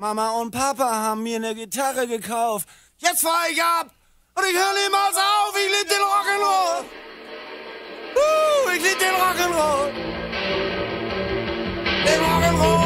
Mama und Papa haben mir eine Gitarre gekauft. Jetzt fahr ich ab und ich höre niemals auf. Ich lieb den Rock'n'Roll. Uh, ich lieb den Rock'n'Roll. Den Rock'n'Roll.